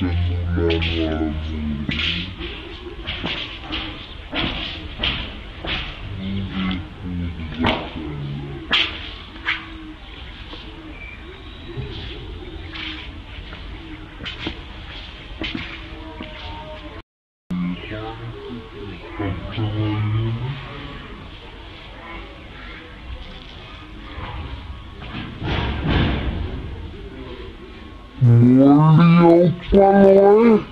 celular no arbusto. Thank you. Meu Deus, falou!